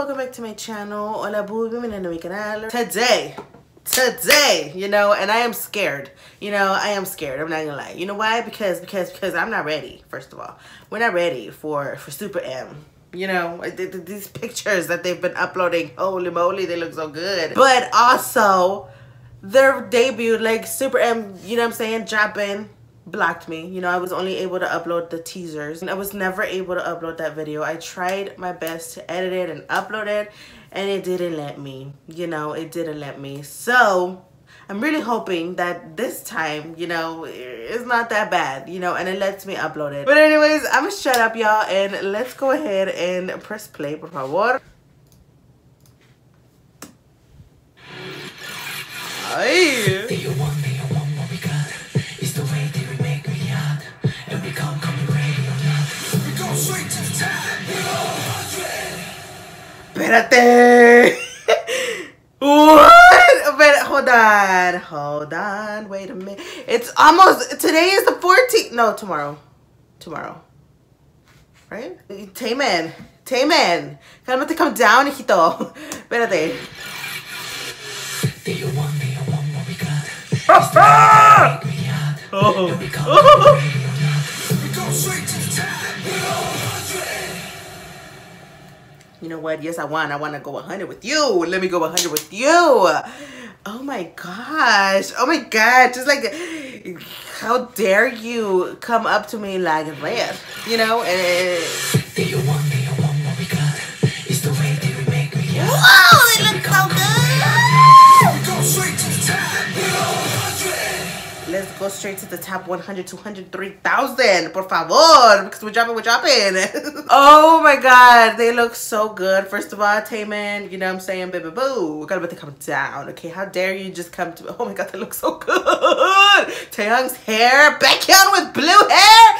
welcome back to my channel. Hola, bienvenido a mi canal. Today, today, you know, and I am scared. You know, I am scared. I'm not gonna lie. You know why? Because, because, because I'm not ready. First of all, we're not ready for for SuperM. You know, these pictures that they've been uploading, holy moly, they look so good. But also, their debut, like SuperM, you know what I'm saying, dropping blocked me. You know, I was only able to upload the teasers. And I was never able to upload that video. I tried my best to edit it and upload it and it didn't let me. You know, it didn't let me. So, I'm really hoping that this time, you know, it's not that bad, you know, and it lets me upload it. But anyways, I'm gonna shut up, y'all, and let's go ahead and press play, por favor. Ay. Espérate. what? But hold on. Hold on. Wait a minute. It's almost today is the 14th. No, tomorrow. Tomorrow. Right? Taemin. Taemin. Cálmate, come down, hijito. Espérate. Oh. oh. You know what? Yes, I want. I want to go 100 with you. Let me go 100 with you. Oh my gosh. Oh my God. Just like, how dare you come up to me like that? You know? And, Whoa, go straight to the top 100, 203,000, por favor, because we're dropping, we're dropping. oh my God, they look so good. First of all, Taemin, you know what I'm saying, baby boo. We gotta let them come down, okay? How dare you just come to, oh my God, they look so good. Taeyong's hair, Baekhyun with blue hair.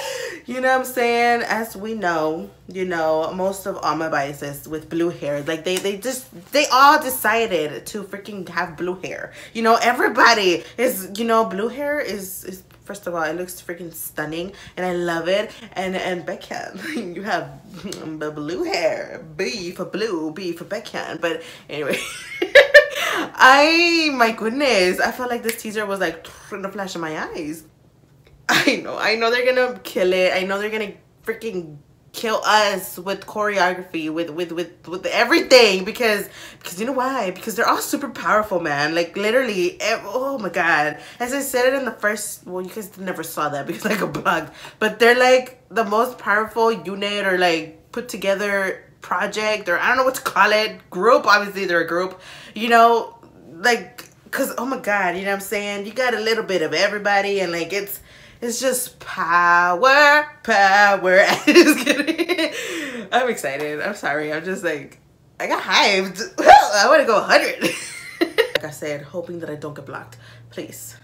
You know what I'm saying? As we know, you know, most of all my biases with blue hair, like they, they just, they all decided to freaking have blue hair. You know, everybody is, you know, blue hair is, is first of all, it looks freaking stunning and I love it. And, and Baekhyun, you have blue hair, B for blue, B for Baekhyun. But anyway. I, my goodness, I felt like this teaser was like in the flash of my eyes. I know, I know they're gonna kill it. I know they're gonna freaking kill us with choreography with with with with everything because because you know why? Because they're all super powerful man. Like literally eh, oh my god. As i said it in the first well you guys never saw that because i got blocked but they're like the most powerful unit or like put together project or i don't know what to call it. Group obviously they're a group you know like because oh my god you know what i'm saying? You got a little bit of everybody and like it's it's just power, power. I'm excited. I'm sorry. I'm just like, I got hyped. I want to go 100. like I said, hoping that I don't get blocked. Please,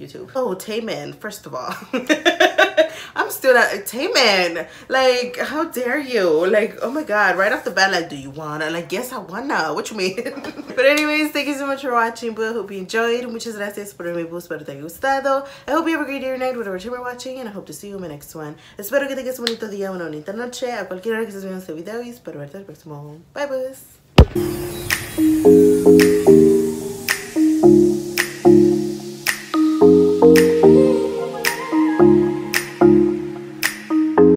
YouTube. Oh, Taemin, first of all. I'm still not Taemin. Like, how dare you? Like, oh my god, right off the bat, like, do you wanna? Like, yes, I wanna. What you mean? but anyways, thank you so much for watching. But I hope you enjoyed. Muchas gracias por verme. Espero te haya gustado. I hope you have a great day or night, whatever time you're watching, and I hope to see you in my next one. Espero que tengas un bonito día, una bonita noche, a cualquier hora que estés viendo este video y espero verte el próximo. Bye, pues.